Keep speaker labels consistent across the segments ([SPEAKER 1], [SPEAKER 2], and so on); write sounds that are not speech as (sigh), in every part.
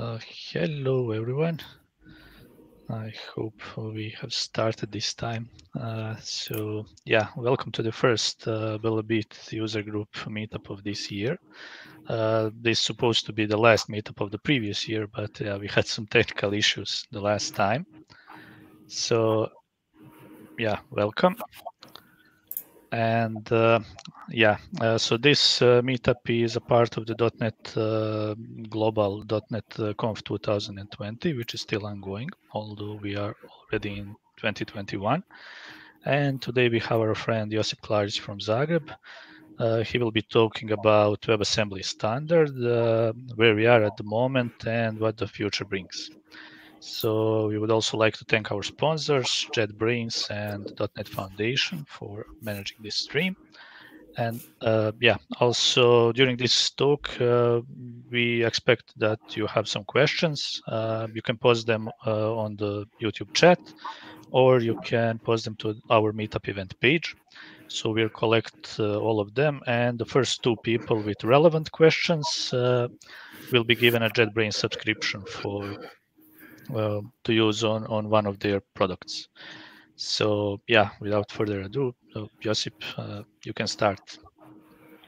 [SPEAKER 1] Uh, hello, everyone. I hope we have started this time. Uh, so yeah, welcome to the first uh, Bellabit user group meetup of this year. Uh, this is supposed to be the last meetup of the previous year, but we had some (laughs) technical issues the last time. So yeah, welcome. And uh, yeah, uh, so this uh, meetup is a part of the .NET uh, Global .NET uh, Conf 2020, which is still ongoing, although we are already in 2021. And today we have our friend Josip Klaric from Zagreb. Uh, he will be talking about WebAssembly standard, where we are at the moment, and what the future brings. So we would also like to thank our sponsors, JetBrains and .NET Foundation for managing this stream. And uh, yeah, also during this talk, uh, we expect that you have some questions. Uh, you can post them uh, on the YouTube chat, or you can post them to our meetup event page. So we'll collect uh, all of them, and the first two people with relevant questions uh, will be given a JetBrains subscription for uh, to use on, on one of their products. So yeah, without further ado, uh, Josip, uh, you can start.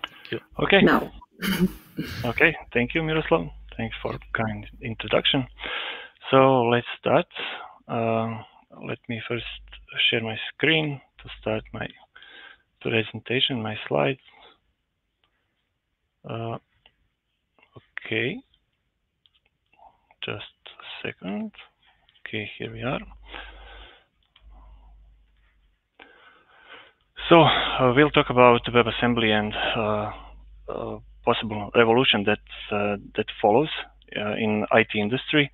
[SPEAKER 2] Thank you. Okay. Now. (laughs) okay, thank you, Miroslav. Thanks for kind introduction. So let's start. Uh, let me first share my screen to start my presentation, my slides. Uh, okay, just second. Okay, here we are. So uh, we'll talk about WebAssembly and uh, uh, possible revolution that uh, that follows uh, in IT industry,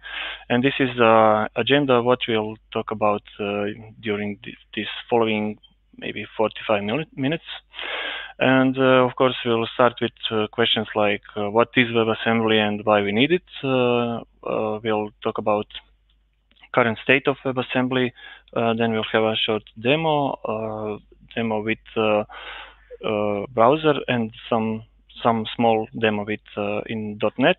[SPEAKER 2] and this is the agenda what we'll talk about uh, during this, this, following maybe 45 minutes. And uh, of course, we'll start with uh, questions like uh, what is WebAssembly and why we need it. Uh, uh, we'll talk about current state of WebAssembly. Uh, then we'll have a short demo, demo with browser and some some small demo with in .NET.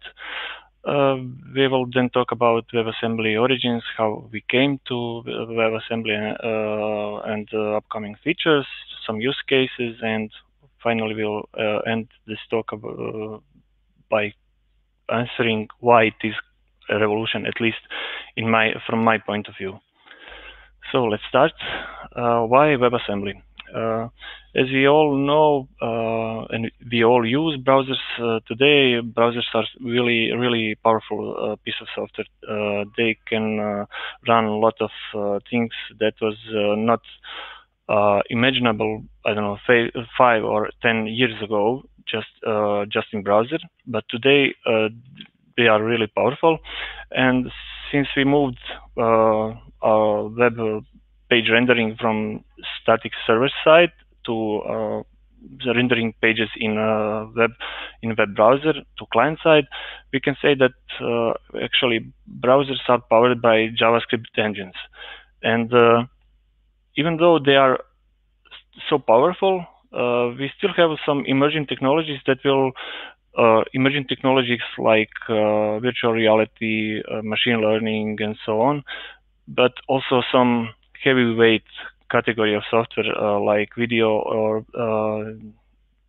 [SPEAKER 2] Uh, we will then talk about WebAssembly origins, how we came to WebAssembly uh, and uh, upcoming features, some use cases, and finally we'll end this talk by answering why it is a revolution, at least in my from my point of view. So let's start. Uh, why WebAssembly? Uh, as we all know, uh, and we all use browsers uh, today, browsers are really, really powerful piece of software. they can run a lot of things that was not imaginable, I don't know, five or ten years ago, just just in browser. But today they are really powerful, and since we moved uh, our web page rendering from static server side to uh, the rendering pages in a web in web browser to client side, we can say that uh, actually browsers are powered by JavaScript engines, and even though they are so powerful, uh, we still have some emerging technologies that will uh, emerging technologies like uh, virtual reality, uh, machine learning, and so on, but also some heavyweight category of software uh, like video or uh,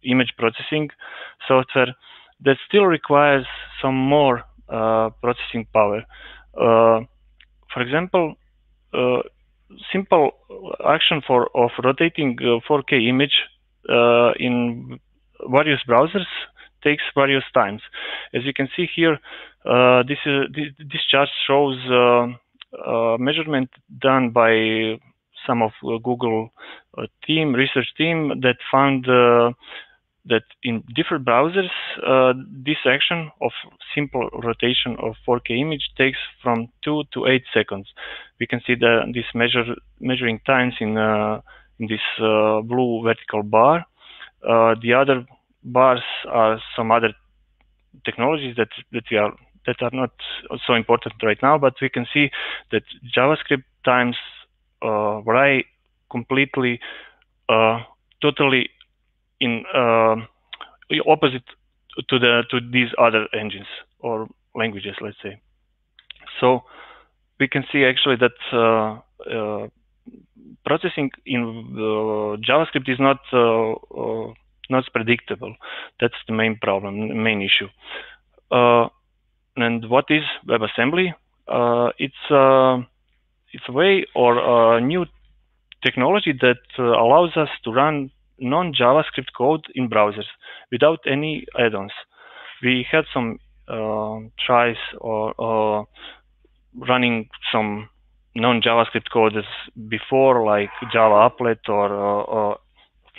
[SPEAKER 2] image processing software that still requires some more processing power. for example, simple action for of rotating 4K uh, image uh, in various browsers takes various times. As you can see here, uh, this, is, this, chart shows uh, measurement done by some of uh, Google uh, team, research team that found that in different browsers, uh, this action of simple rotation of 4K image takes from two to eight seconds. We can see the, this measure, measuring times in, uh, in this uh, blue vertical bar. Uh, the other bars are some other technologies that, that we are that are not so important right now, but we can see that JavaScript times uh, vary completely, uh, totally in uh, opposite to the to these other engines or languages, let's say. So we can see actually that uh, uh, processing in uh, JavaScript is not not predictable. That's the main problem, main issue. And what is WebAssembly? it's a it's a way or a new technology that uh, allows us to run non-JavaScript code in browsers without any add-ons. We had some uh, tries or, running some non-JavaScript code before, like Java Applet or, uh, or,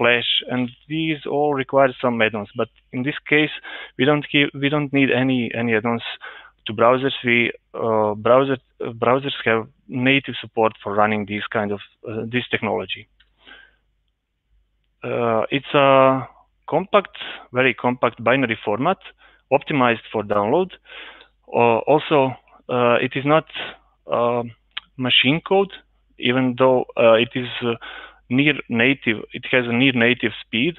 [SPEAKER 2] Flash, and these all require some add-ons. But in this case, we don't give, we don't need any any add-ons to browsers. We uh, browser uh, browsers have native support for running this kind of uh, this technology. Uh, it's a compact, very compact binary format, optimized for download. also, it is not machine code, even though uh, it is uh, near native, it has a near native speed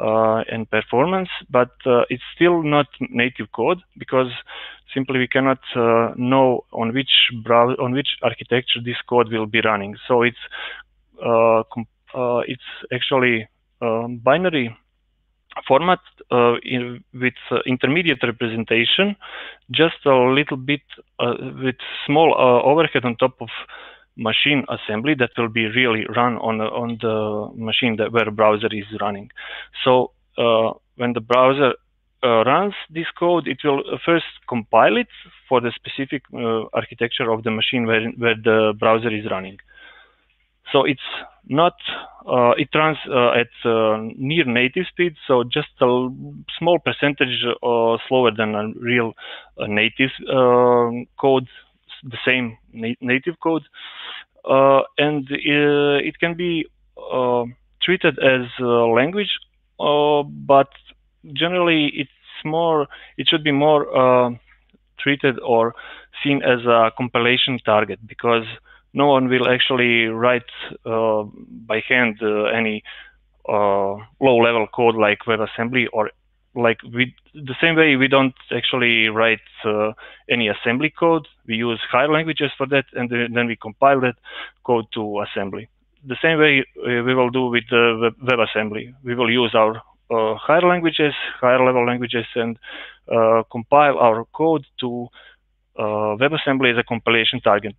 [SPEAKER 2] uh, and performance, but it's still not native code because simply we cannot know on which browser, on which architecture this code will be running. So it's it's actually um, binary format uh, in, with uh, intermediate representation, just a little bit uh, with small overhead on top of machine assembly that will be really run on on the machine that where browser is running. So when the browser uh, runs this code, it will first compile it for the specific uh, architecture of the machine where, where the browser is running. So it's not, uh, it runs uh, at uh, near native speed, so just a small percentage uh, slower than a real uh, native code, the same na native code. Uh, and it can be treated as a language, but generally it's more, it should be more treated or seen as a compilation target because no one will actually write uh, by hand uh, any uh, low-level code like WebAssembly or like we the same way we don't actually write uh, any assembly code. We use higher languages for that and then we compile that code to assembly. The same way uh, we will do with uh, WebAssembly we will use our uh, higher languages higher level languages and compile our code to WebAssembly as a compilation target.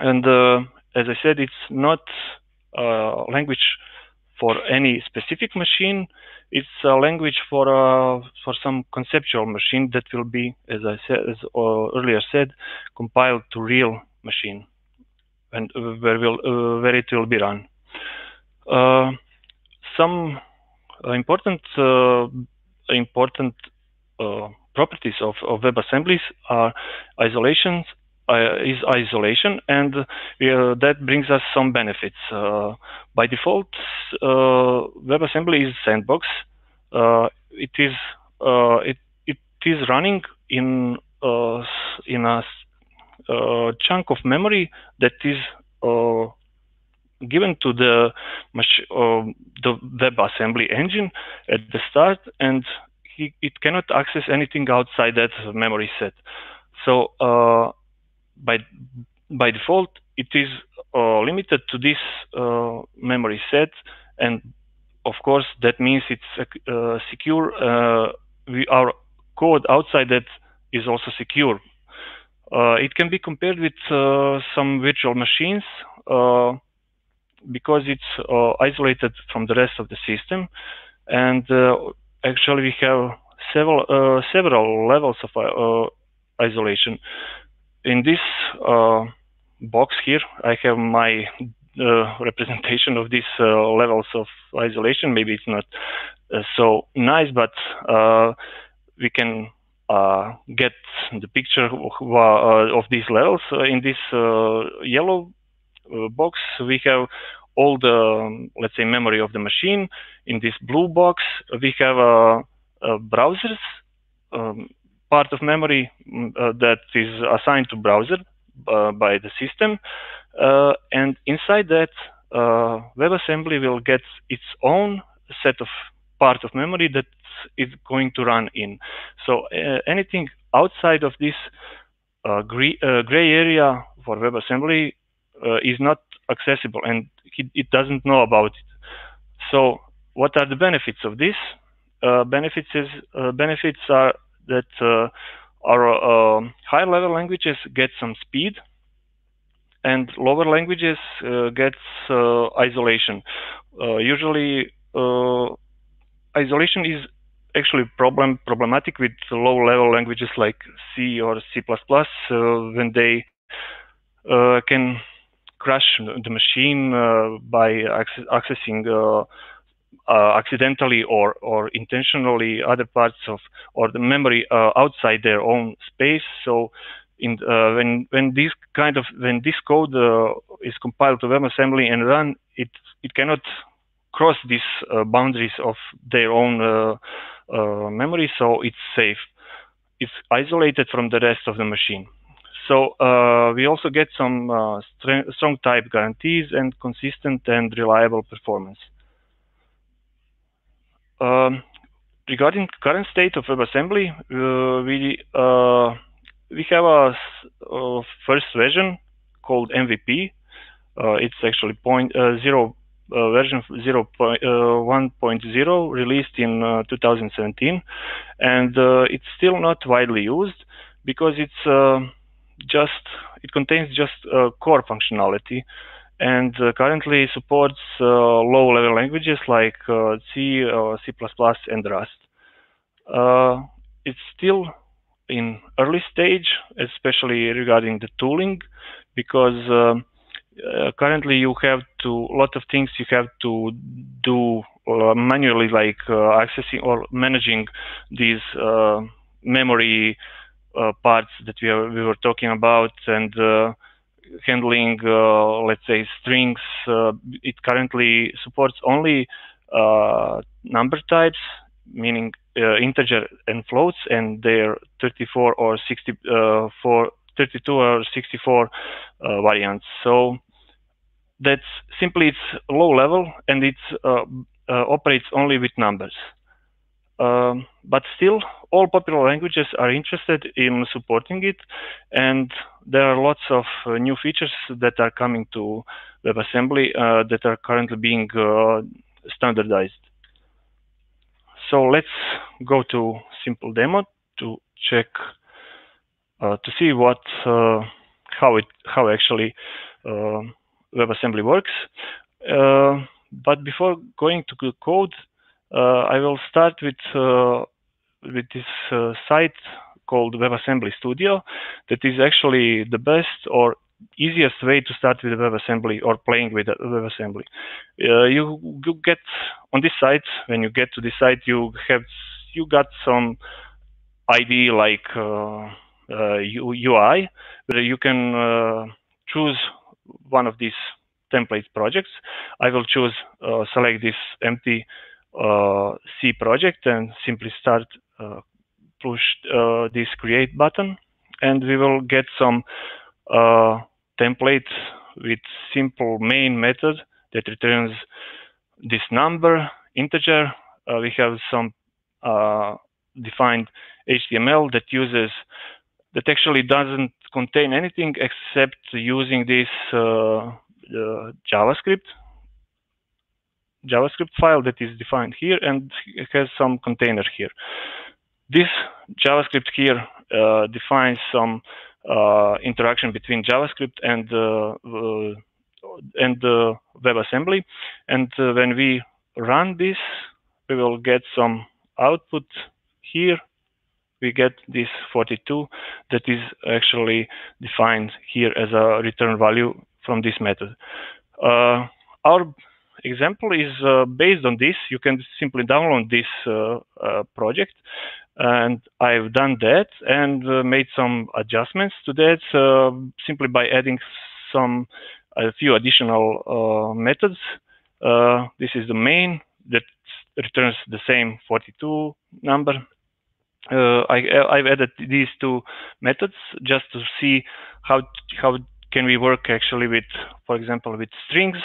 [SPEAKER 2] And uh, as I said, it's not a language for any specific machine. It's a language for uh, for some conceptual machine that will be, as I said, as uh, earlier said, compiled to real machine, and uh, where will uh, where it will be run. Uh, some important important properties of, of WebAssemblies are isolations uh, is isolation, and uh, that brings us some benefits. Uh, by default, WebAssembly is sandbox. it is it it is running in in a chunk of memory that is given to the uh, the WebAssembly engine at the start, and he, it cannot access anything outside that memory set. So uh, by by default it is uh, limited to this uh, memory set. And of course that means it's uh, secure uh, we, our code outside that is also secure. Uh, it can be compared with uh, some virtual machines because it's isolated from the rest of the system. And actually we have several several levels of isolation in this uh, box here, I have my uh, representation of these uh, levels of isolation. Maybe it's not uh, so nice, but uh, we can uh, get the picture of, of these levels. in this yellow box, we have all the, let's say, memory of the machine. In this blue box, we have browsers. Um, part of memory mm, uh, that is assigned to browser uh, by the system. Uh, and inside that, WebAssembly will get its own set of part of memory that is going to run in. So anything outside of this gray, gray area for WebAssembly is not accessible and it, it, doesn't know about it. So what are the benefits of this? Uh, benefits is uh, benefits are that uh, our higher level languages get some speed and lower languages gets isolation. usually isolation is actually problem problematic with low level languages like C or C++ uh, when they uh, can crash the machine uh, by access accessing uh, uh, accidentally or or intentionally other parts of or the memory uh, outside their own space so in when when this kind of when this code is compiled to WebAssembly and run it it cannot cross these boundaries of their own uh, memory, so it's safe. It's isolated from the rest of the machine. So uh, we also get some uh, strong type guarantees and consistent and reliable performance. Um, regarding current state of WebAssembly, uh, we uh, we have a, a, first version called MVP. Uh, it's actually point, 0 uh, version 0, uh, 1.0 released in uh, 2017 and it's still not widely used because it's just it contains just core functionality and uh, currently supports uh, low-level languages like uh, C, C++, and Rust. it's still in early stage, especially regarding the tooling, because um, uh, currently you have to a lot of things you have to do uh, manually like uh, accessing or managing these memory parts that we, are, we were talking about and handling let's say strings it currently supports only number types meaning integer and floats and they're 34 or 64 32 or 64 uh, variants. So that's simply it's low level and it uh, uh, operates only with numbers. Um, but still, all popular languages are interested in supporting it, and there are lots of uh, new features that are coming to WebAssembly uh, that are currently being uh, standardized. So let's go to simple demo to check uh, to see what uh, how it how actually uh, WebAssembly works. but before going to the code, I will start with with this site called WebAssembly Studio that is actually the best or easiest way to start with WebAssembly or playing with WebAssembly. Uh, you, you get on this site, when you get to this site, you have you got some ID like uh, UI, uh, where you can uh, choose one of these template projects. I will choose, uh, select this empty C project and simply start push this create button and we will get some template with simple main method that returns this number integer. Uh, we have some uh, defined HTML that uses that actually doesn't contain anything except using this uh, JavaScript JavaScript file that is defined here and has some container here. This JavaScript here uh, defines some uh, interaction between JavaScript and uh, and WebAssembly. And when we run this, we will get some output here we get this 42 that is actually defined here as a return value from this method. Uh, our example is uh, based on this. You can simply download this uh project and I've done that and uh, made some adjustments to that uh, simply by adding some a few additional methods. this is the main that returns the same 42 number uh, I, I've added these two methods just to see how how can we work actually with, for example, with strings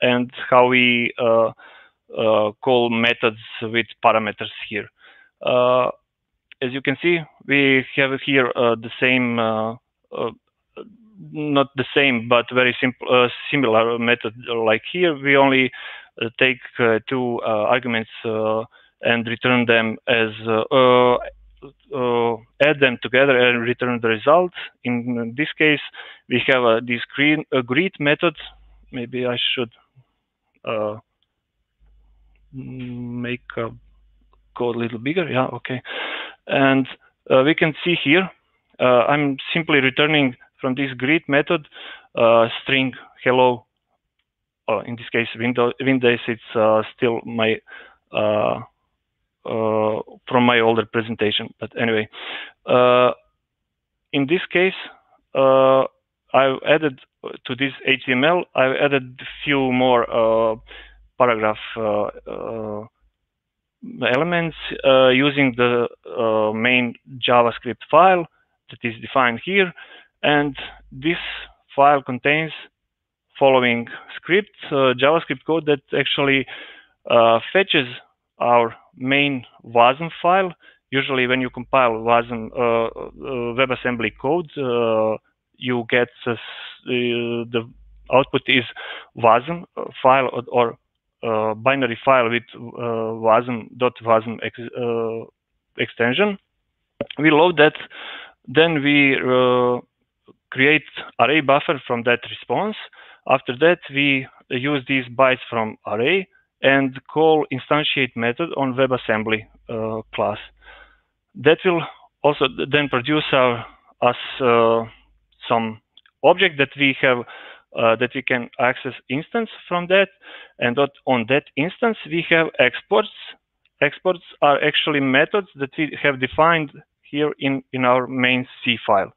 [SPEAKER 2] and how we uh, uh, call methods with parameters here. Uh, as you can see, we have here uh, the same uh, uh not the same, but very simple, uh, similar method like here. We only uh, take two arguments and return them as uh, add them together and return the result. In this case, we have this green, greet method. Maybe I should uh, make a code a little bigger. Yeah, okay. And uh, we can see here, uh, I'm simply returning from this greet method uh, string hello. Uh, in this case, Windows, Windows it's still my uh, from my older presentation. But anyway, uh, in this case, uh, I've added to this HTML, I've added a few more paragraph elements using the main JavaScript file that is defined here. And this file contains following script, uh, JavaScript code that actually uh, fetches our main WASM file. Usually when you compile WASM uh, uh, WebAssembly code, uh, you get the output is WASM file or, or binary file with uh, WASM.wasm ex uh, extension. We load that, then we create array buffer from that response. After that, we use these bytes from array and call instantiate method on WebAssembly uh, class. That will also then produce our, us uh, some object that we have uh, that we can access instance from that. And that on that instance we have exports. Exports are actually methods that we have defined here in in our main c file.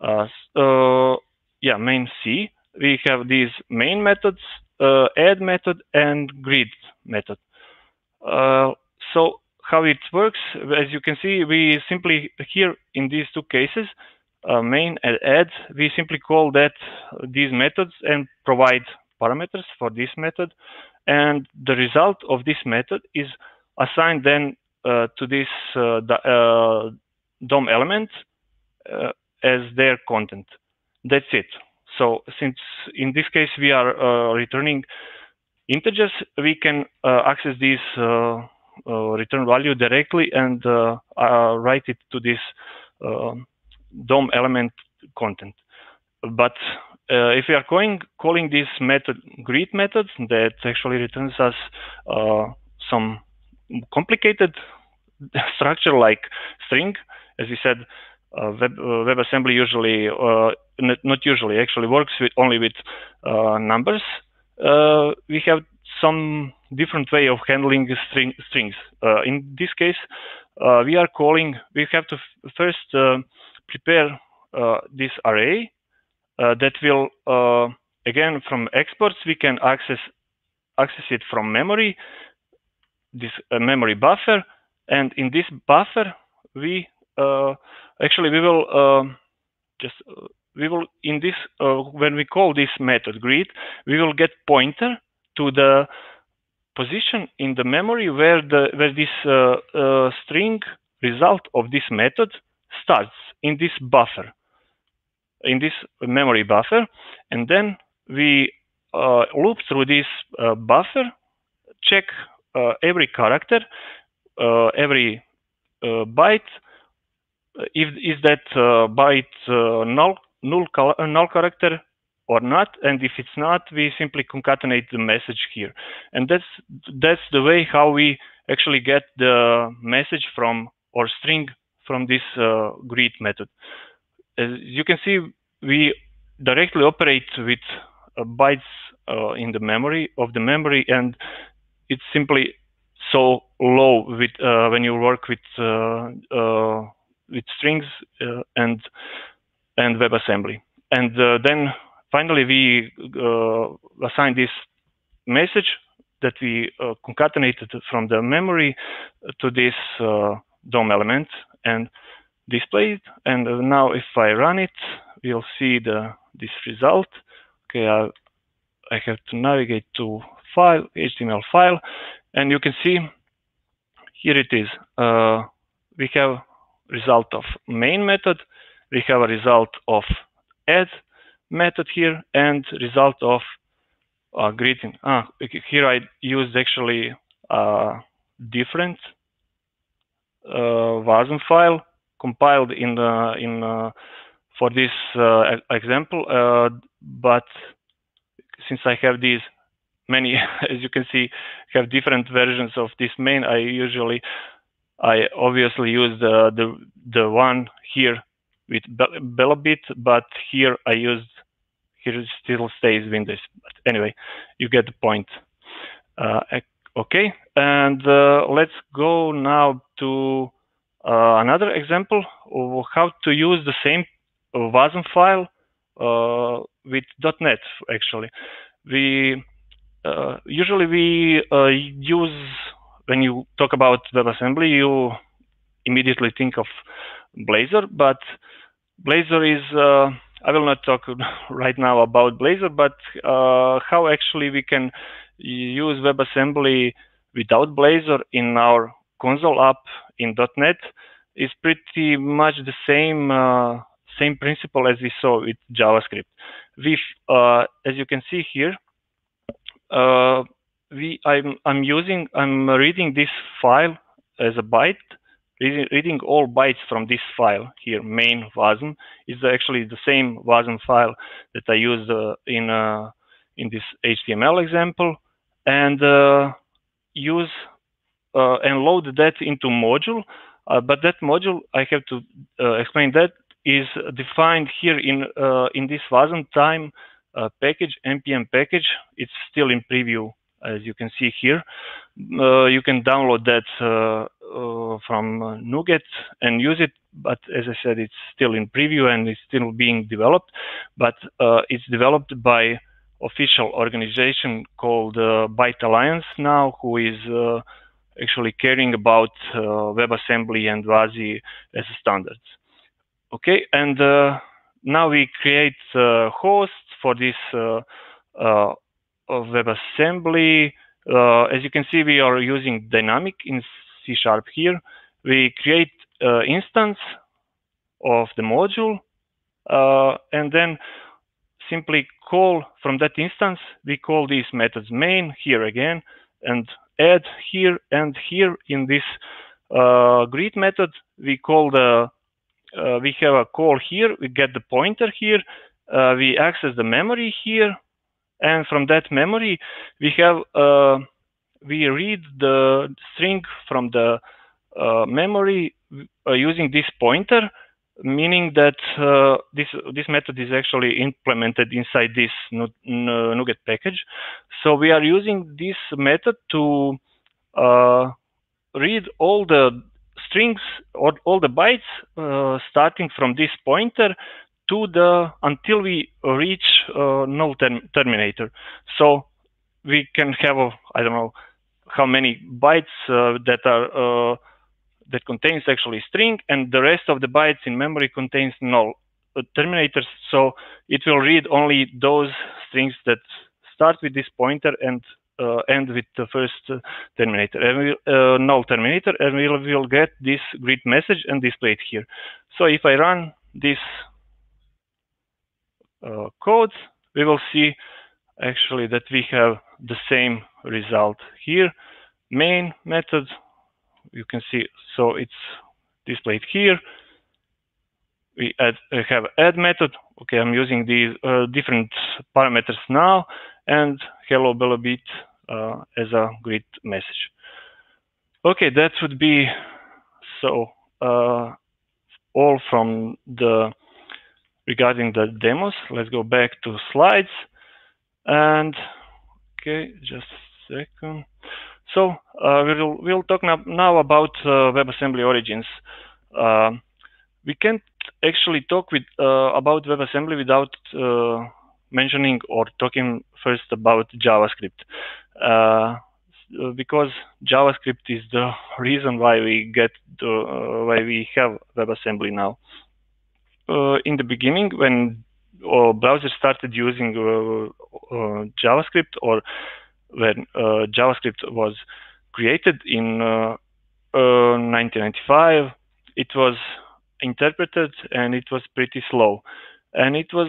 [SPEAKER 2] Uh, so yeah main c. We have these main methods uh, add method and grid method. Uh, so how it works, as you can see, we simply here in these two cases, uh, main and add, we simply call that these methods and provide parameters for this method. And the result of this method is assigned then uh, to this uh, uh, DOM element as their content. That's it. So since in this case we are uh, returning integers, we can uh, access this uh, return value directly and write it to this DOM element content. But uh, if we are calling, calling this method greet method that actually returns us uh, some complicated (laughs) structure like string, as we said, uh, Web, WebAssembly usually not usually actually works with only with uh, numbers. Uh, we have some different way of handling string, strings. Uh, in this case, uh, we are calling. We have to first uh, prepare uh, this array that will again from exports we can access access it from memory. This memory buffer, and in this buffer we actually we will just we will in this uh, when we call this method grid we will get pointer to the position in the memory where the where this uh, uh, string result of this method starts in this buffer, in this memory buffer, and then we uh, loop through this uh, buffer, check uh, every character, every byte, if is that byte null null, uh, null character or not and if it's not we simply concatenate the message here. And that's that's the way how we actually get the message from or string from this uh, greet method as you can see we directly operate with uh, bytes uh, in the memory of the memory and it's simply so low with uh, when you work with uh, with strings and and WebAssembly. And uh, then finally we uh, assign this message that we uh, concatenated from the memory to this DOM element and display it. And now if I run it, we'll see the this result. Okay, I, I have to navigate to file, HTML file, and you can see here it is. Uh, we have result of main method we have a result of add method here and result of uh, greeting. Ah, here I used actually different uh, WASM file compiled in the in uh, for this uh, example, uh, but since I have these many, (laughs) as you can see, have different versions of this main, I usually I obviously use the the the one here with Belobit, but here I used here it still stays Windows. But anyway, you get the point. Uh, okay, and uh, let's go now to uh, another example of how to use the same WASM file uh, with .NET. Actually, we uh, usually we uh, use when you talk about WebAssembly, you immediately think of Blazor, but Blazor is I will not talk (laughs) right now about Blazor, but uh, how actually we can use WebAssembly without Blazor in our console app in .NET is pretty much the same uh, same principle as we saw with JavaScript. Uh, as you can see here, uh, we I'm I'm using I'm reading this file as a byte reading, reading all bytes from this file here, main WASM, is actually the same WASM file that I used uh, in uh, in this HTML example, and uh, use and load that into module. Uh, but that module, I have to uh, explain that is defined here in in this Wasmtime package, npm package. It's still in preview as you can see here. Uh, you can download that uh, uh, from NuGet and use it, but as I said, it's still in preview and it's still being developed, but it's developed by official organization called Byte Alliance now, who is actually caring about WebAssembly and WASI as standards. Okay, and now we create uh, hosts for this uh, uh, WebAssembly. Uh, as you can see, we are using dynamic in C Sharp here. We create uh, instance of the module uh, and then simply call from that instance, we call these methods main here again and add here and here in this uh, greet method, we call the, uh, we have a call here, we get the pointer here, uh, we access the memory here, and from that memory we have uh, we read the string from the uh, memory uh, using this pointer meaning that uh, this this method is actually implemented inside this NuGet package so we are using this method to uh, read all the strings or all the bytes uh, starting from this pointer to the until we reach uh, null term, terminator. So we can have I don't know how many bytes uh, that are uh, that contains actually string, and the rest of the bytes in memory contains null uh, terminators. So it will read only those strings that start with this pointer and uh, end with the first uh, terminator, and we, uh, null terminator, and we will we'll get this greet message and display it here. So if I run this uh, codes, we will see actually that we have the same result here. Main method, you can see, so it's displayed here. We add, have add method. Okay, I'm using these uh, different parameters now, and hello Belobit uh, as a greet message. Okay, that would be so uh, all from the regarding the demos. Let's go back to slides. And okay, just a second. So uh, we'll, we'll talk now, about uh, WebAssembly origins. Uh, we can't actually talk with uh, about WebAssembly without uh, mentioning or talking first about JavaScript. Uh, because JavaScript is the (laughs) reason why we get the, why we have WebAssembly now uh, in the beginning when uh, browsers started using uh, uh, JavaScript or when uh, JavaScript was created in 1995, it was interpreted and it was pretty slow. And it was,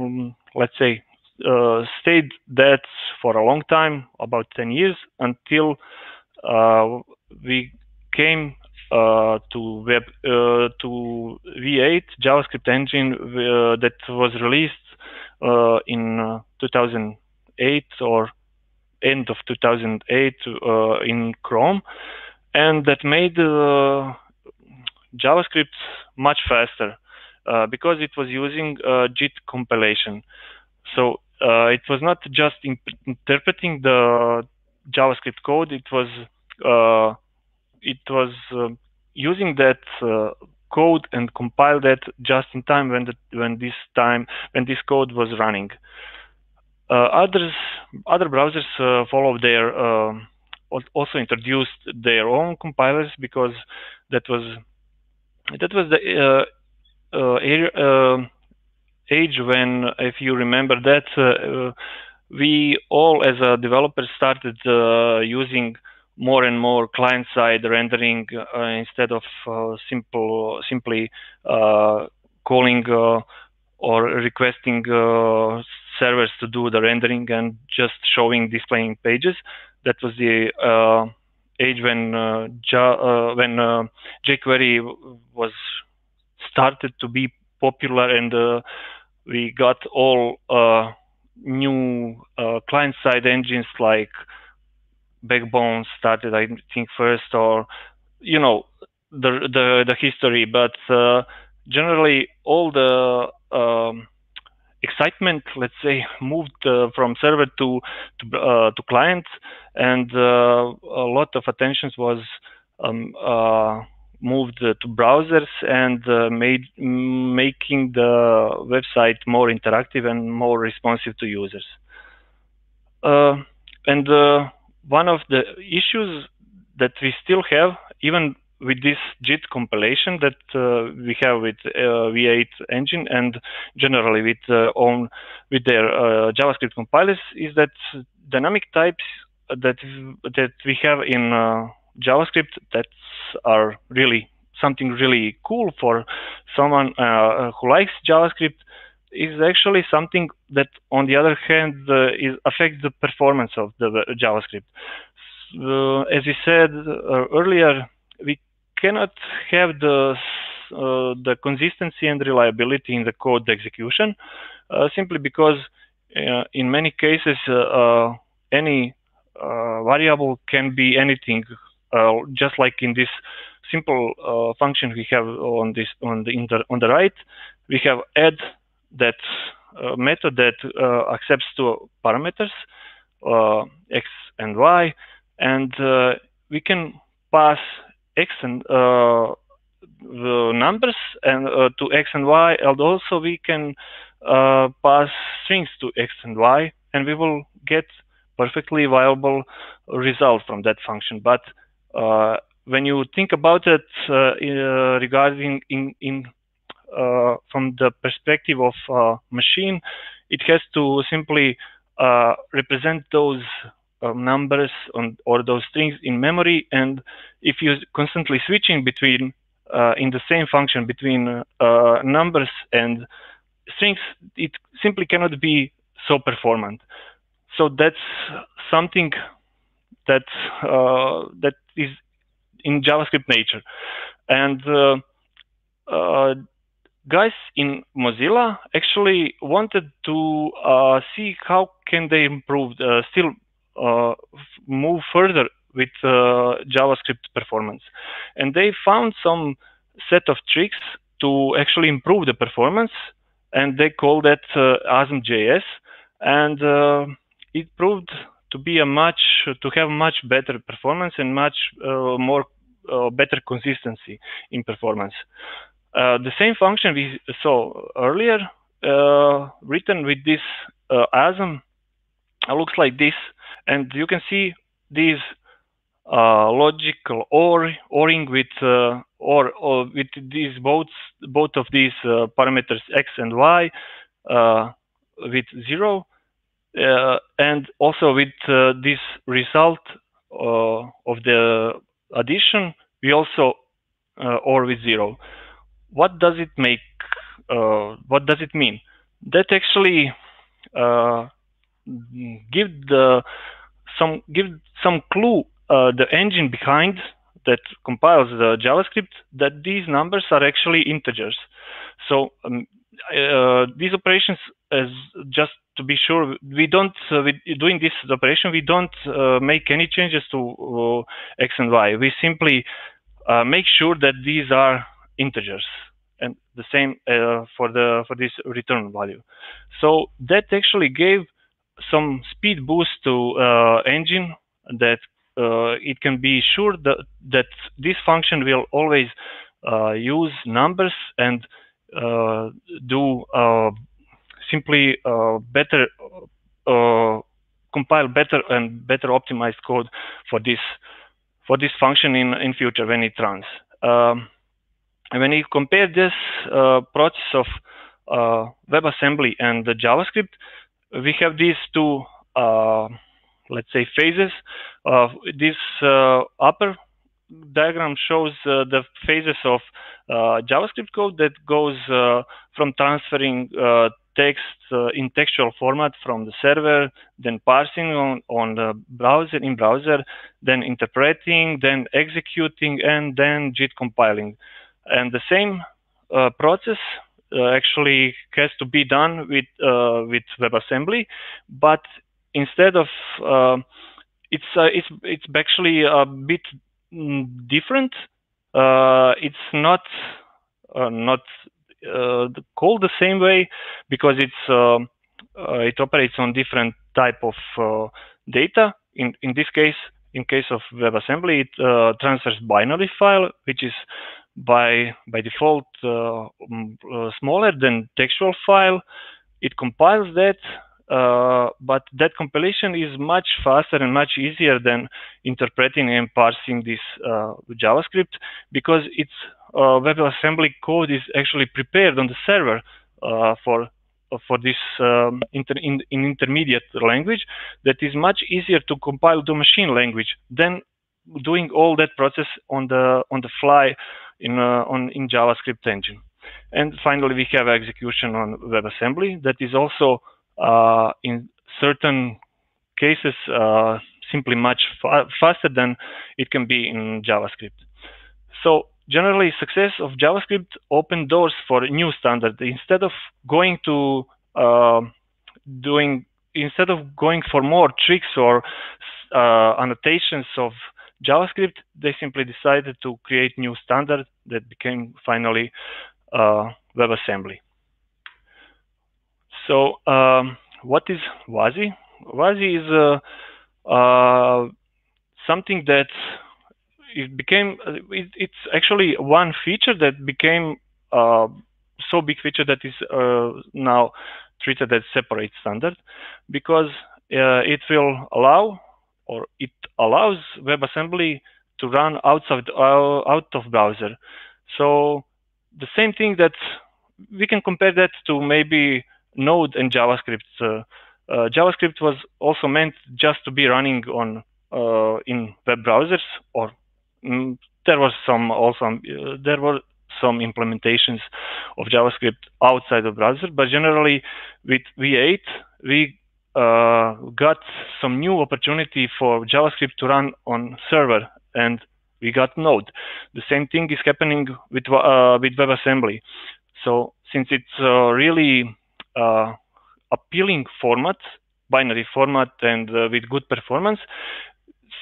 [SPEAKER 2] um, let's say, uh, stayed that for a long time, about 10 years, until uh, we came uh, to web uh, to V8 JavaScript engine uh, that was released uh, in 2008 or end of 2008 in Chrome, and that made JavaScript much faster because it was using JIT compilation. So uh, it was not just interpreting the JavaScript code; it was uh, it was uh, using that uh, code and compile that just in time when the, when this time when this code was running. Uh, others other browsers uh, followed their um, also introduced their own compilers because that was that was the area age when, if you remember that, uh, uh, we all as a developer started uh, using more and more client-side rendering uh, instead of uh, simple simply uh, calling or requesting servers to do the rendering and just showing displaying pages. That was the age when ja, when jQuery was started to be popular and we got all uh, new uh, client-side engines like Backbone started, I think, first, or you know the the, the history. But uh, generally, all the um, excitement, let's say, moved uh, from server to to, uh, to client, and uh, a lot of attention was um, moved uh, to browsers and uh, made making the website more interactive and more responsive to users. Uh, and one of the issues that we still have, even with this JIT compilation that uh, we have with uh, V8 engine and generally with uh, own with their JavaScript compilers, is that dynamic types that that we have in JavaScript that are really something really cool for someone uh, who likes JavaScript is actually something that, on the other hand, uh, is affects the performance of the JavaScript. Uh, as we said uh, earlier, we cannot have the uh, the consistency and reliability in the code execution, uh, simply because in many cases any variable can be anything uh, just like in this simple uh, function we have on this on the inter, on the right, we have add that uh, method that accepts two parameters x and y, and we can pass x and the numbers and uh, to x and y and also we can uh, pass strings to x and y and we will get perfectly viable result from that function. But uh, when you think about it uh, uh, regarding in, in from the perspective of machine, it has to simply represent those numbers on, or those strings in memory. And if you're constantly switching between uh, in the same function between uh, numbers and strings, it simply cannot be so performant. So that's something that uh, that is in JavaScript nature. And uh, uh, guys in Mozilla actually wanted to uh, see how can they improve, still move further with uh, JavaScript performance. And they found some set of tricks to actually improve the performance, and they call that ASM.js. And it proved to be a much to have much better performance and much uh, more uh, better consistency in performance. Uh, the same function we saw earlier, uh, written with this uh, ASM, looks like this, and you can see these logical or oring with or, or with these both both of these parameters x and y with zero uh, and also with uh, this result uh, of the addition, we also or with zero. what does it make? Uh, what does it mean? That actually uh, give the some give some clue uh, the engine behind that compiles the JavaScript that these numbers are actually integers. So um, uh, these operations, as just to be sure, we don't uh, with doing this operation we don't uh, make any changes to uh, x and y. We simply uh, make sure that these are integers and the same for the for this return value. So that actually gave some speed boost to uh, engine that uh, it can be sure that that this function will always uh, use numbers and uh, do uh, simply better compile better and better optimized code for this for this function in in future when it runs. Um, when you compare this process of WebAssembly and the JavaScript, we have these two, uh, let's say, phases. this upper diagram shows uh, the phases of uh, JavaScript code that goes uh, from transferring text in textual format from the server, then parsing on, on the browser in browser, then interpreting, then executing, and then JIT compiling. And the same uh, process uh, actually has to be done with uh, with WebAssembly, but instead of it's it's it's actually a bit mm, different. it's not not uh, called the same way because it's uh, uh, it operates on different type of data. In in this case, in case of WebAssembly, it transfers binary file, which is by by default uh, uh, smaller than textual file. It compiles that, uh, but that compilation is much faster and much easier than interpreting and parsing this JavaScript because its WebAssembly code is actually prepared on the server for for this um, inter in, in, intermediate language that is much easier to compile to machine language than doing all that process on the on the fly in uh, on in JavaScript engine. And finally, we have execution on WebAssembly that is also uh, in certain cases uh, simply much fa faster than it can be in JavaScript. So generally, success of JavaScript opened doors for new standard. Instead of going to uh, doing instead of going for more tricks or uh, annotations of JavaScript, they simply decided to create new standard that became finally uh, WebAssembly. So um, what is WASI? WASI is uh, uh, something that it became, it, it's actually one feature that became uh, so big feature that is uh, now treated as separate standard because uh, it will allow or it allows WebAssembly to run outside uh, out of browser. So the same thing that we can compare that to maybe Node and JavaScript. Uh, uh, JavaScript was also meant just to be running on uh, in web browsers, or mm, there was some also uh, there were some implementations of JavaScript outside of browser, but generally with V8 we uh, got some new opportunity for JavaScript to run on server, and we got Node. The same thing is happening with uh, with WebAssembly. So since it's a really uh, appealing format, binary format, and uh, with good performance,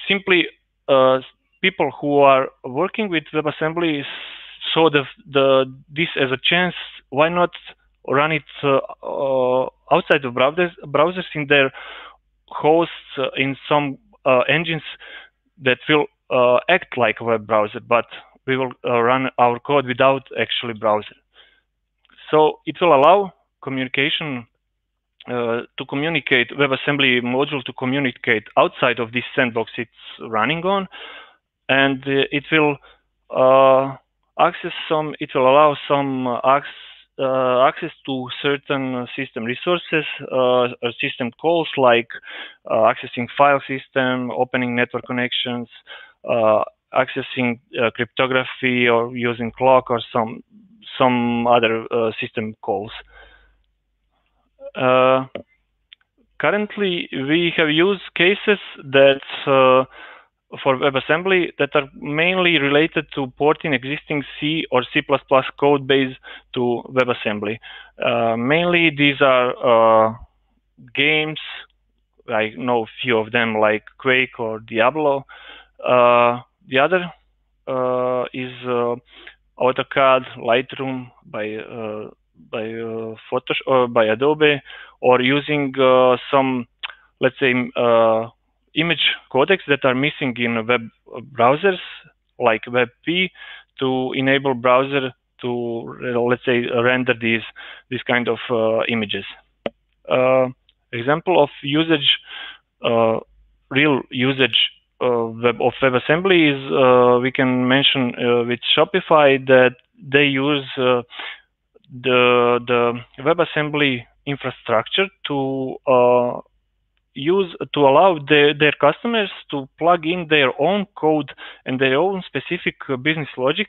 [SPEAKER 2] simply uh, people who are working with WebAssembly saw the, the this as a chance. Why not run it uh, uh, outside of browsers, browsers in their hosts uh, in some engines that will act like a web browser, but we will run our code without actually browser. So it will allow communication uh, to communicate WebAssembly module to communicate outside of this sandbox it's running on, and uh, it will uh, access some. It will allow some access uh, access to certain system resources uh, or system calls like uh, accessing file system, opening network connections, accessing cryptography or using clock or some some other system calls. currently, we have used cases that for WebAssembly that are mainly related to porting existing C or C++ code base to WebAssembly. Uh, mainly these are uh, games, I know a few of them like Quake or Diablo. Uh, the other uh, is uh, AutoCAD, Lightroom by uh, by Photoshop by Adobe, or using some, let's say, image codecs that are missing in web browsers like WebP to enable browser to let's say render these these kind of uh, images. Uh, example of usage, uh, real usage web, of WebAssembly is uh, we can mention uh, with Shopify that they use uh, the the WebAssembly infrastructure to use to allow the, their customers to plug in their own code and their own specific uh, business logic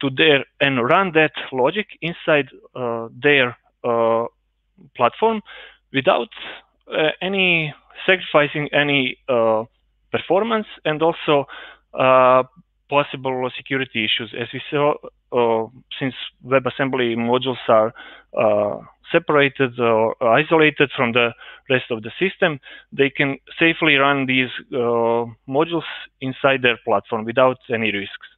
[SPEAKER 2] to their and run that logic inside uh, their uh, platform without uh, any sacrificing any uh, performance and also uh, possible security issues. As we saw since WebAssembly modules are separated or isolated from the rest of the system, they can safely run these uh, modules inside their platform without any risks.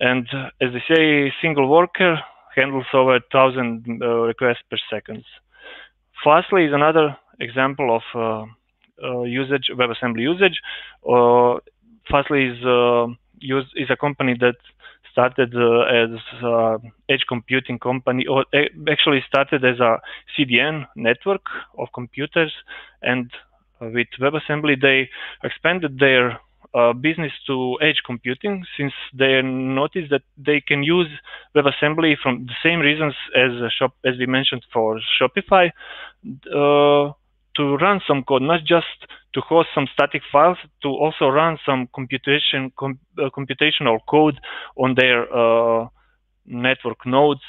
[SPEAKER 2] And as they say, single worker handles over 1,000 uh, requests per second. Fastly is another example of uh, uh usage, WebAssembly usage. Uh, Fastly is, uh, is a company that started uh, as uh, edge computing company, or actually started as a CDN network of computers, and with WebAssembly they expanded their uh, business to edge computing since they noticed that they can use WebAssembly from the same reasons as shop as we mentioned for Shopify. Uh, to run some code, not just to host some static files, to also run some computation com, uh, computational code on their uh, network nodes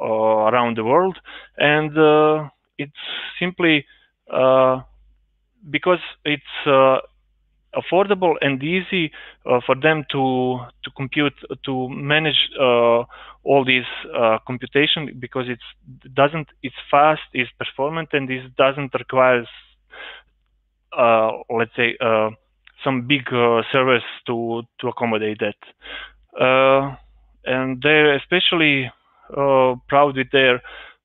[SPEAKER 2] uh, around the world, and uh, it's simply uh, because it's uh, affordable and easy for them to to compute to manage all these computation because it doesn't it's fast it's performant and this doesn't require let's say uh, some big uh, servers to to accommodate that uh, and they're especially uh, proud with their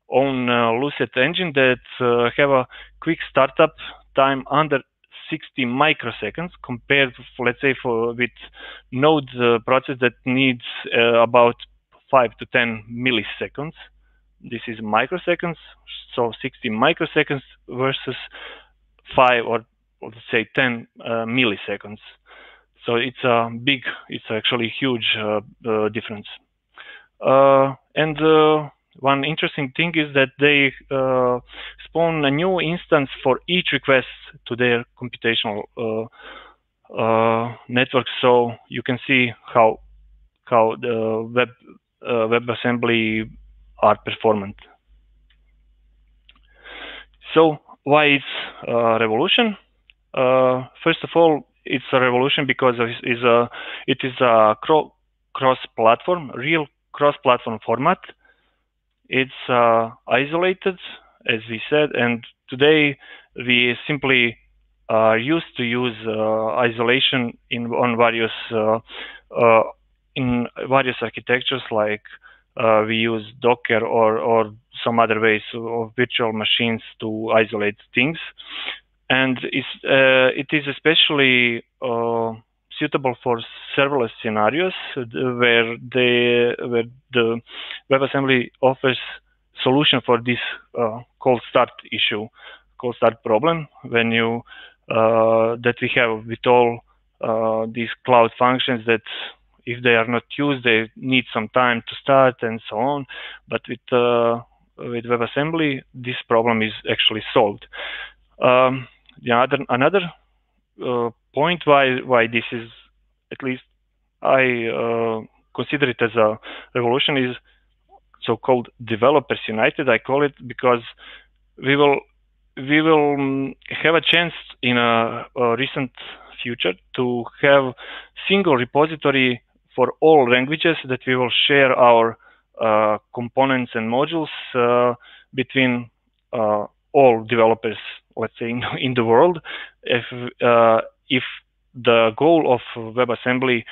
[SPEAKER 2] own Lucet engine that have a quick startup time under 60 microseconds compared to, let's say for with node process that needs about 5 to 10 milliseconds. This is microseconds, so 60 microseconds versus 5 or, or let's say 10 uh, milliseconds. So it's a big, it's actually huge uh, uh, difference. Uh, and uh, one interesting thing is that they uh, spawn a new instance for each request to their computational network. So you can see how how the web uh, WebAssembly are performant. So why it's a revolution? Uh, first of all, it's a revolution because it is a it is a cross-platform, real cross-platform format. It's uh, isolated, as we said, and today we simply are used to use uh, isolation in on various uh, uh, in various architectures like uh, we use Docker or, or some other ways of virtual machines to isolate things. And uh, it is especially uh, suitable for serverless scenarios where, they, where the WebAssembly offers solution for this uh, cold start issue, cold start problem when you uh, that we have with all uh, these cloud functions that if they are not used, they need some time to start and so on. But with uh, with WebAssembly, this problem is actually solved. Um, the other another uh, point why why this is at least I uh, consider it as a revolution is so-called developers united. I call it because we will we will mm, have a chance in a, a recent future to have single repository for all languages that we will share our uh, components and modules uh, between uh, all developers, let's say, in, (laughs) in the world. If uh, if the goal of WebAssembly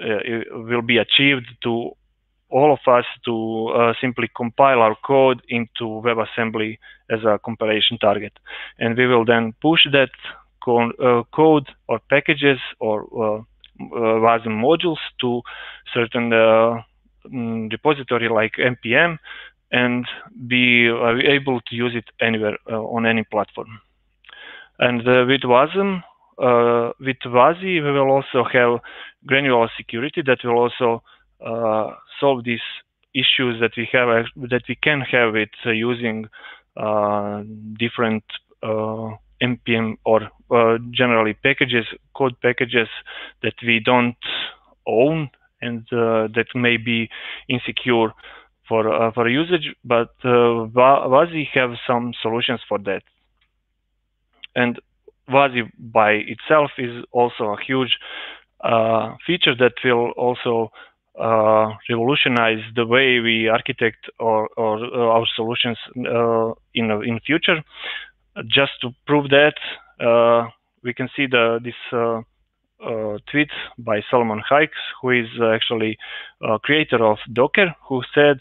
[SPEAKER 2] uh, will be achieved to all of us to uh, simply compile our code into WebAssembly as a compilation target. And we will then push that uh, code or packages or uh, uh WASM modules to certain uh, mm, repository like npm and be uh, able to use it anywhere on any platform. And with WASM, with WASI, we will also have granular security that will also uh, solve these issues that we have uh, that we can have with uh, using different npm or generally packages, code packages that we don't own and that may be insecure for uh, for usage, but uh, WASI have some solutions for that. And WASI by itself is also a huge uh, feature that will also uh, revolutionize the way we architect or, or our solutions in in future. Just to prove that, we can see the this uh, tweet by Solomon Hykes, who is actually creator of Docker, who said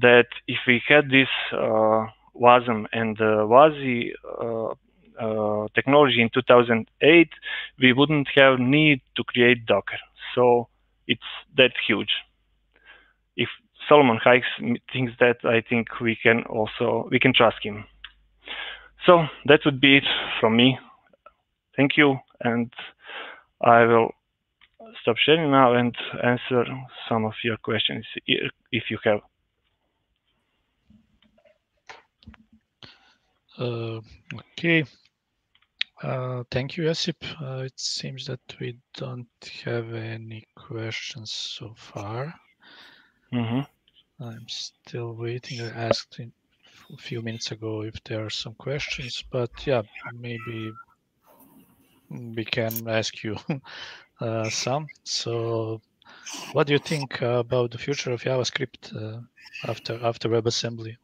[SPEAKER 2] that if we had this uh, WASM and uh, WASI uh, uh, technology in 2008, we wouldn't have need to create Docker. So it's that huge. If Solomon Hykes thinks that, I think we can also we can trust him. So that would be it from me. Thank you, and I will stop sharing now and answer some of your questions if you have.
[SPEAKER 1] Uh, okay. Uh, thank you, Josip. Uh, it seems that we don't have any questions so far.
[SPEAKER 2] Mm -hmm.
[SPEAKER 1] I'm still waiting. I asked a few minutes ago if there are some questions, but yeah, maybe we can ask you (laughs) uh, some. So, what do you think about the future of JavaScript uh, after after WebAssembly?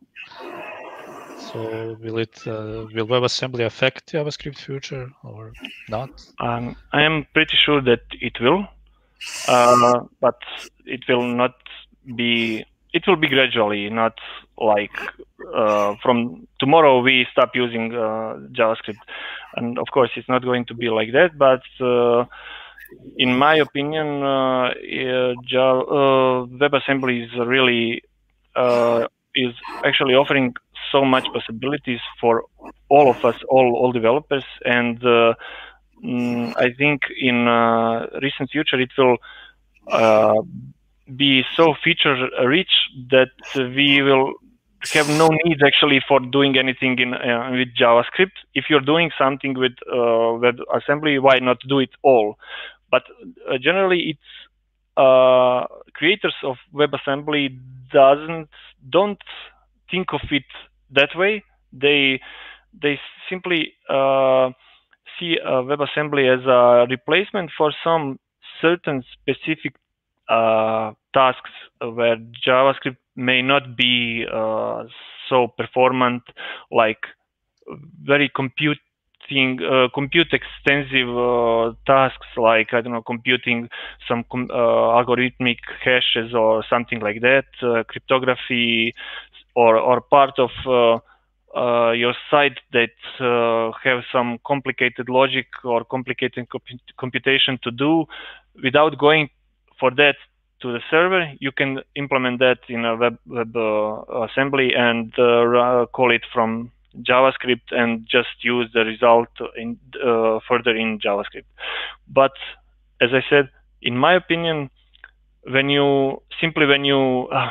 [SPEAKER 1] So will it uh, will WebAssembly affect JavaScript future or not?
[SPEAKER 2] Um, I am pretty sure that it will, uh, but it will not be. It will be gradually, not like uh, from tomorrow we stop using uh, JavaScript, and of course it's not going to be like that. But uh, in my opinion, uh, WebAssembly is really is actually offering so much possibilities for all of us, all all developers, and uh, mm, I think in uh, recent future it will uh, be so feature rich that we will have no need actually for doing anything in uh, with JavaScript. If you're doing something with uh, WebAssembly, why not do it all? But uh, generally, it's creators of WebAssembly doesn't don't think of it that way. They they simply uh, see WebAssembly as a replacement for some certain specific uh, tasks where JavaScript may not be uh, so performant, like very compute uh, compute extensive uh, tasks like I don't know computing some com uh, algorithmic hashes or something like that, uh, cryptography, or or part of uh, uh, your site that have some complicated logic or complicated comp computation to do, without going for that to the server, you can implement that in a web, web assembly and call it from JavaScript and just use the result in uh, further in JavaScript. But as I said, in my opinion, when you simply when you uh,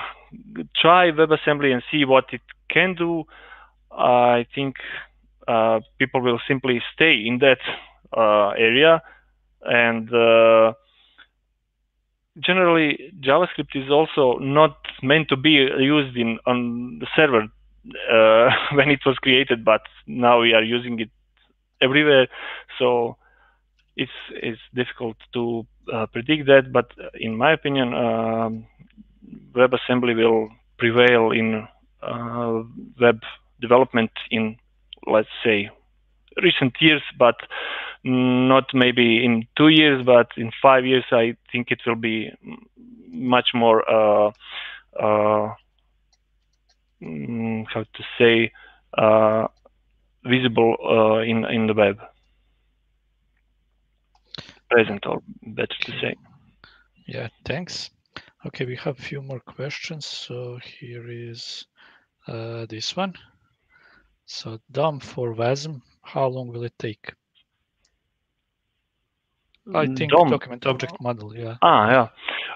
[SPEAKER 2] try WebAssembly and see what it can do, I think uh, people will simply stay in that uh, area and uh, generally JavaScript is also not meant to be used in on the server uh, (laughs) when it was created, but now we are using it everywhere. So it's it's difficult to uh, predict that. But in my opinion, um, WebAssembly will prevail in uh, web development in let's say recent years, but not maybe in two years, but in five years, I think it will be much more, uh, uh, how to say, uh, visible uh, in in the web. Present, or better to say.
[SPEAKER 1] Yeah, thanks. Okay, we have a few more questions. So here is uh, this one. So DOM for WASM, how long will it take? I think
[SPEAKER 2] DOM.
[SPEAKER 1] document object model, yeah.
[SPEAKER 2] Ah, yeah.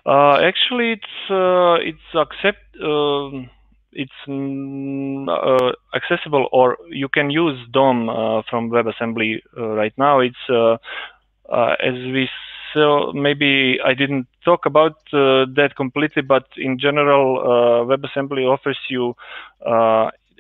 [SPEAKER 2] Uh, actually, it's uh, it's accept um it's mm, uh, accessible, or you can use DOM uh, from WebAssembly uh, right now. It's uh, as we saw. Maybe I didn't talk about that completely, but in general, WebAssembly offers you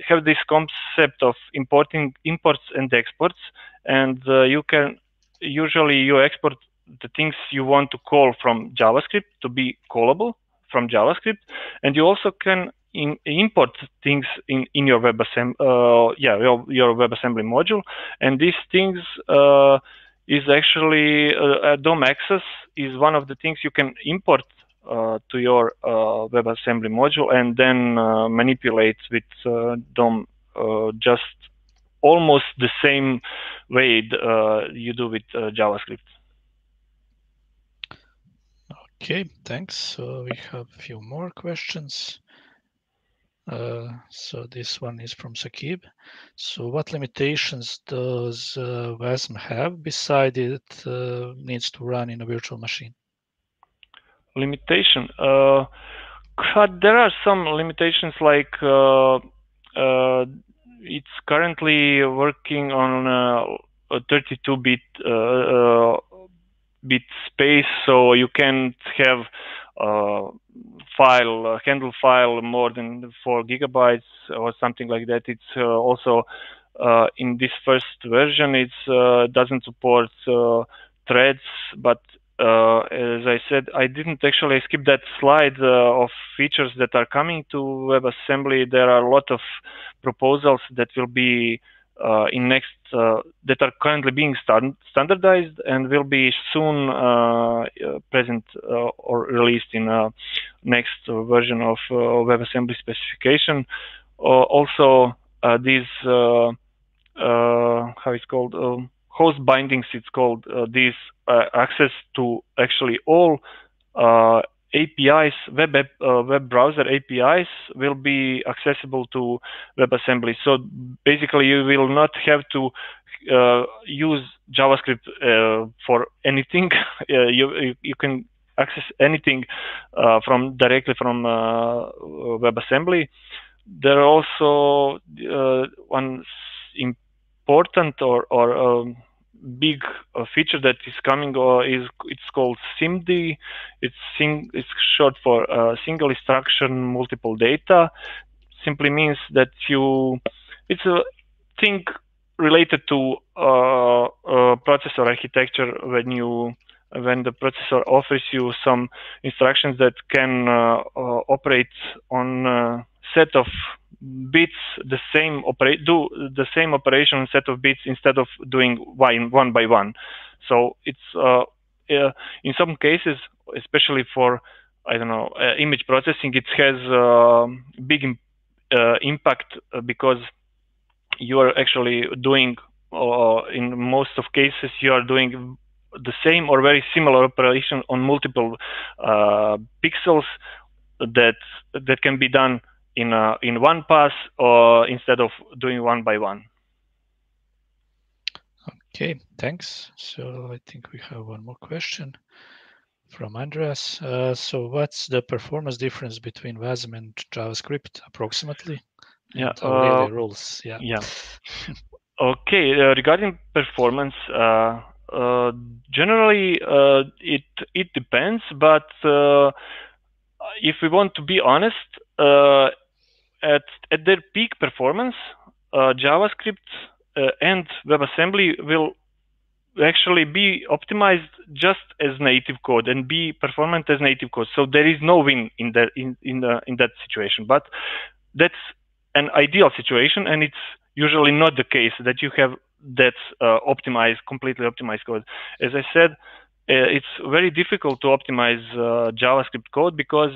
[SPEAKER 2] have this concept of importing imports and exports, and uh, you can usually you export the things you want to call from JavaScript to be callable from JavaScript, and you also can in, import things in in your WebAssembly, uh, yeah, your, your WebAssembly module, and these things uh, is actually uh, DOM access is one of the things you can import uh, to your uh, WebAssembly module and then uh, manipulate with DOM just almost the same way you do with JavaScript.
[SPEAKER 1] Okay, thanks. So we have a few more questions. Uh, so this one is from Sakib. So what limitations does uh, WASM have besides it uh, needs to run in a virtual machine?
[SPEAKER 2] limitation. Uh, there are some limitations like uh, uh, it's currently working on a 32-bit bit space, so you can't have file uh, handle file more than four gigabytes or something like that. It's uh, also in this first version, it doesn't support threads, but uh, as I said, I didn't actually skip that slide uh, of features that are coming to WebAssembly. There are a lot of proposals that will be uh, in next uh, that are currently being stand standardized and will be soon uh, uh, present or released in next version of WebAssembly specification. also, these how it's called. Host bindings, it's called uh, uh, access to actually all uh, APIs, web app, uh, web browser APIs will be accessible to WebAssembly. So basically, you will not have to uh, use JavaScript uh, for anything. (laughs) you you can access anything from directly from WebAssembly. There are also one important or or um, big uh, feature that is coming uh, is it's called SIMD. It's sing it's short for uh, single instruction multiple data. Simply means that you it's a thing related to uh, uh, processor architecture when you when the processor offers you some instructions that can uh, operate on set of bits the same operate do the same operation set of bits instead of doing one one by one. So it's uh, uh, in some cases, especially for I don't know uh, image processing, it has uh, big uh, impact uh, because you are actually doing in most of cases you are doing the same or very similar operation on multiple pixels that that can be done in a, in one pass or instead of doing one by one.
[SPEAKER 1] Okay, thanks. So I think we have one more question from Andreas. Uh, so what's the performance difference between WASM and JavaScript approximately?
[SPEAKER 2] Yeah,
[SPEAKER 1] uh, rules. Yeah.
[SPEAKER 2] Yeah. (laughs) okay, uh, regarding performance, uh, uh, generally, uh, it it depends, but uh, if we want to be honest, uh, at at their peak performance, uh, JavaScript and WebAssembly will actually be optimized just as native code and be performant as native code. So there is no win in that in in in that situation. But that's an ideal situation, and it's usually not the case that you have that uh, optimized, completely optimized code. As I said, uh, it's very difficult to optimize uh, JavaScript code because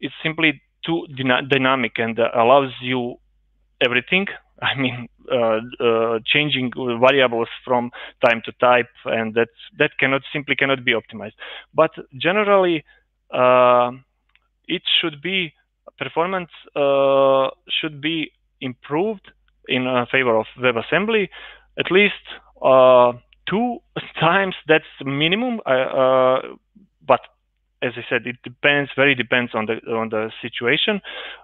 [SPEAKER 2] it's simply too dyna dynamic and allows you everything. I mean, uh, uh, changing variables from time to type, and that that cannot simply cannot be optimized. But generally, uh, it should be performance should be improved in favor of WebAssembly at least uh, two (laughs) times. That's minimum. Uh, but as I said, it depends. Very depends on the on the situation,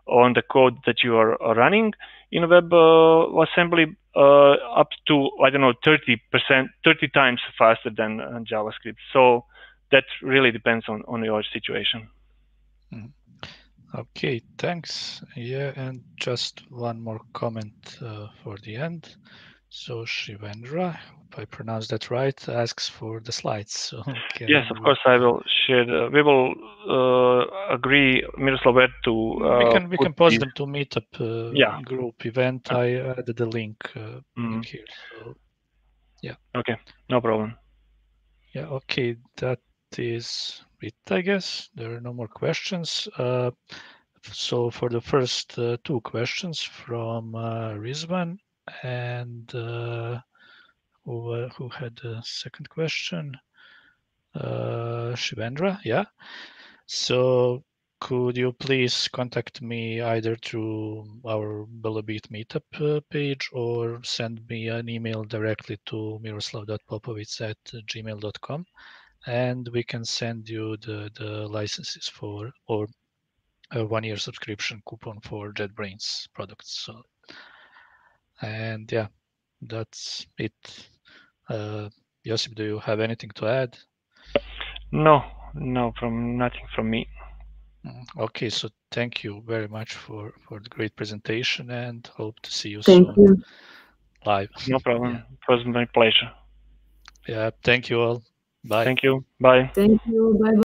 [SPEAKER 2] on the code that you are running in a WebAssembly. Uh, up to I don't know 30 percent, 30 times faster than JavaScript. So that really depends on on your situation.
[SPEAKER 1] Mm. Okay, thanks. Yeah, and just one more comment uh, for the end. So Shivendra, if I pronounce that right, asks for the slides. (laughs) So
[SPEAKER 2] yes, of course, I will share. The, we will uh, agree, Miroslav, to.
[SPEAKER 1] Uh, we can we can post the, them to Meetup uh, yeah. group event. I added the link, mm here. So yeah.
[SPEAKER 2] Okay, no problem.
[SPEAKER 1] Yeah. Okay, that is it. I guess there are no more questions. Uh, so for the first uh, two questions from uh, Rizwan and uh, who, uh, who had the second question? Uh, Shivendra, yeah. So could you please contact me either through our BLbit meetup uh, page or send me an email directly to miroslav.popovic at gmail.com and we can send you the, the licenses for or a one year subscription coupon for JetBrains products. So and yeah, that's it. Uh, Josip, do you have anything to add?
[SPEAKER 2] No, no, from nothing from me.
[SPEAKER 1] Mm, okay, so thank you very much for for the great presentation, and hope to see you
[SPEAKER 3] thank
[SPEAKER 1] soon
[SPEAKER 3] you.
[SPEAKER 1] live.
[SPEAKER 2] No problem. Yeah. It was my pleasure.
[SPEAKER 1] Yeah, thank you all. Bye.
[SPEAKER 2] Thank you. Bye.
[SPEAKER 3] Thank you. Bye.